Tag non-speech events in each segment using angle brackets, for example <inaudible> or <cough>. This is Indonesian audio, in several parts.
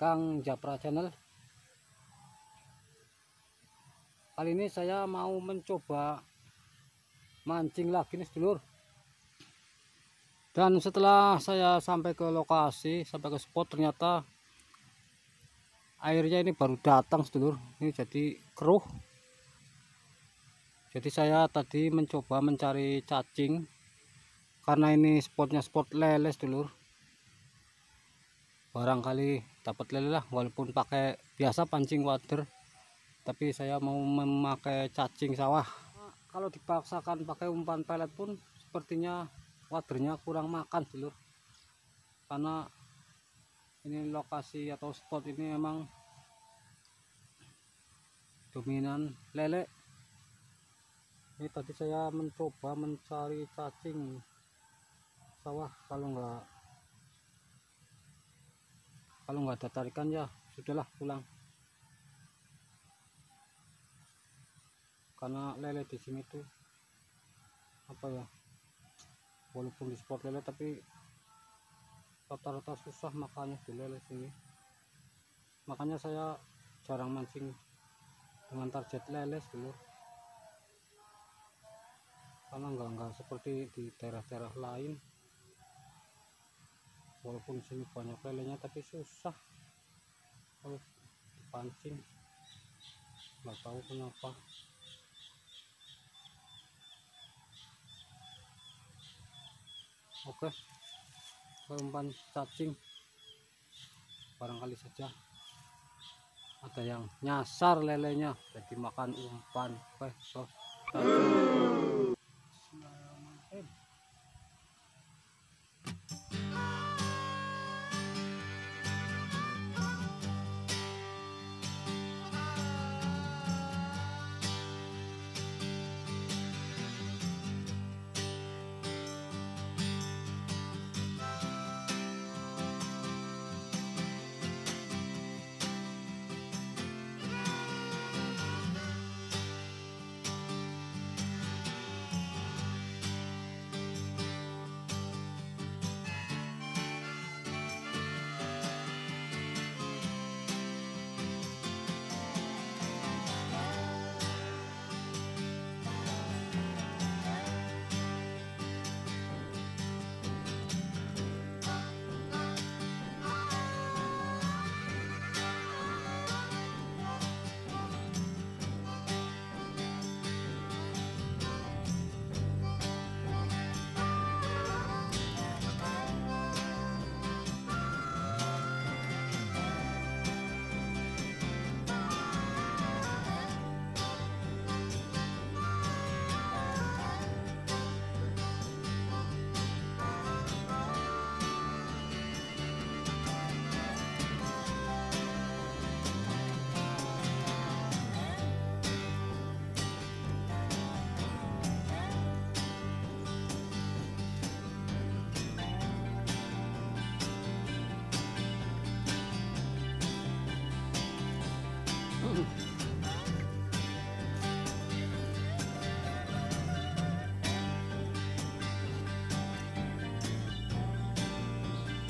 Kang Japra Channel. Kali ini saya mau mencoba mancing lagi nih sedulur. Dan setelah saya sampai ke lokasi sampai ke spot ternyata airnya ini baru datang sedulur. Ini jadi keruh. Jadi saya tadi mencoba mencari cacing karena ini spotnya spot lele dulur barangkali dapat lele lah walaupun pakai biasa pancing water tapi saya mau memakai cacing sawah. Kalau dipaksakan pakai umpan pelet pun sepertinya waternya kurang makan dulur karena ini lokasi atau spot ini memang dominan lele. Ini tadi saya mencoba mencari cacing sawah kalau enggak kalau enggak ada tarikan ya sudahlah pulang. Karena lele di sini tuh apa ya walaupun di spot lele tapi rata-rata susah makanya di lele sini. Makanya saya jarang mancing dengan target lele dulu karena enggak enggak seperti di daerah-daerah lain walaupun sini banyak lelenya tapi susah. Kalau dipancing. Nggak tahu kenapa. Oke umpan cacing. Barangkali saja ada yang nyasar lelenya. Jadi makan umpan oke so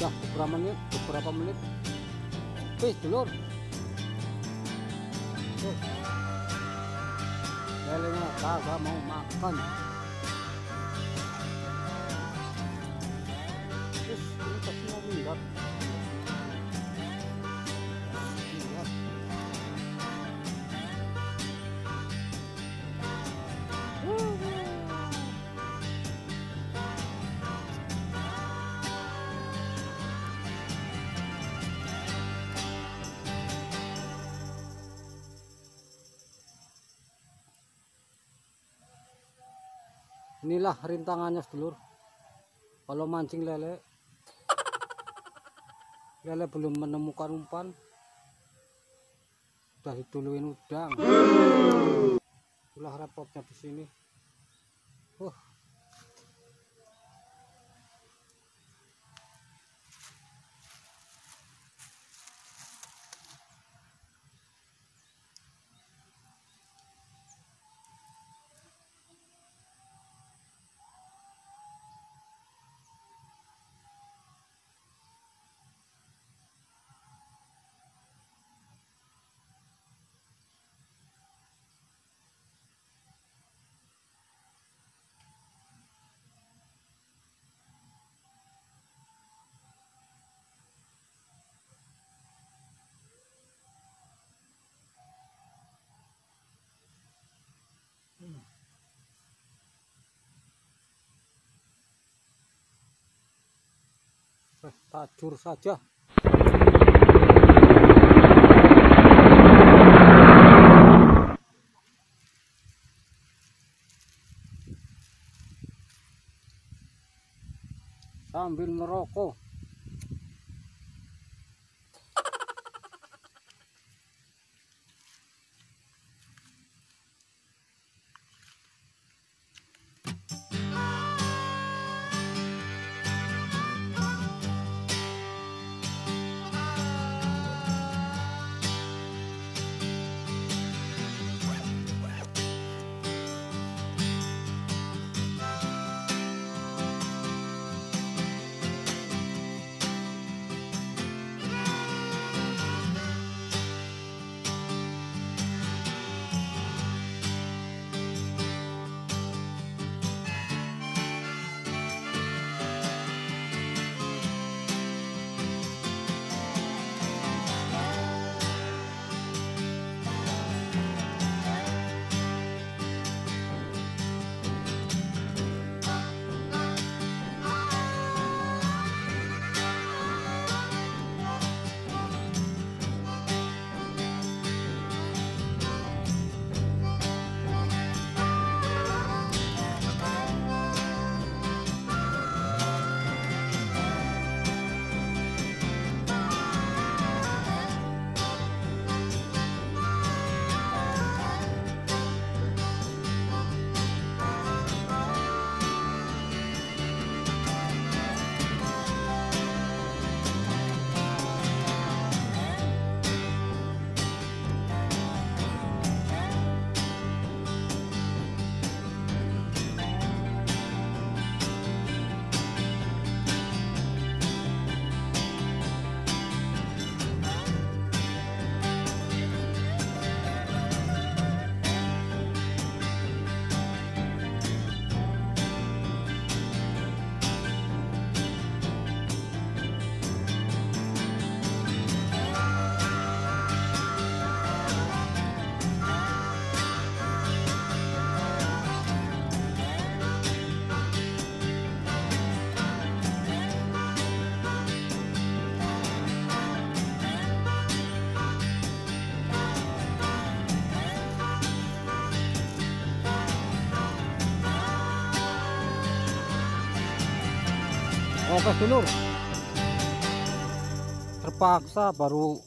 cacing Udah beberapa menit, beberapa menit. Wih, dulur. Lelenya kagak mau makan. Terus ini pasti mau. Minggat. Inilah rintangannya sedulur. Kalau mancing lele <laughs> lele belum menemukan umpan sudah dituluin udang. Itulah repotnya di sini. Uh tajur saja. Sambil merokok Oke dulur terpaksa baru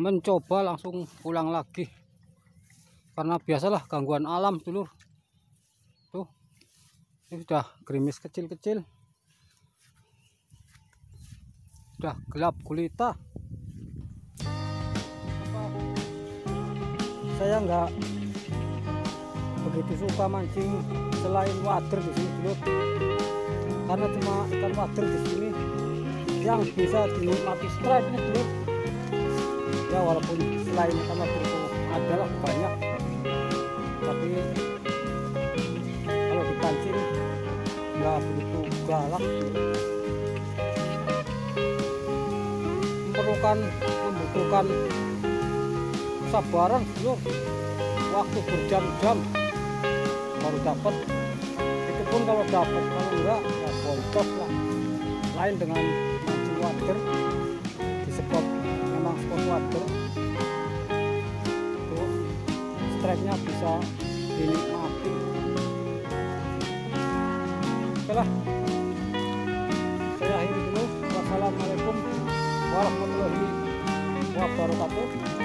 mencoba langsung pulang lagi. Karena biasalah gangguan alam dulur tuh ini sudah gerimis kecil-kecil. Sudah gelap gulita. Saya enggak begitu suka mancing selain water di sini dulur karena cuma ikan wader di sini yang bisa dinikmati strike nih dulu ya walaupun selain ikan wader itu adalah banyak. Tapi kalau dipancing nggak begitu galak perlukan membutuhkan sabaran dulu. Waktu berjam-jam baru dapat pun kalau dapat kalau enggak ya boncos lah. Lain dengan mancing water. Di spot memang spot water. Itu strike-nya bisa dinikmati. Oke lah saya akhiri dulu. Wassalamualaikum warahmatullahi wabarakatuh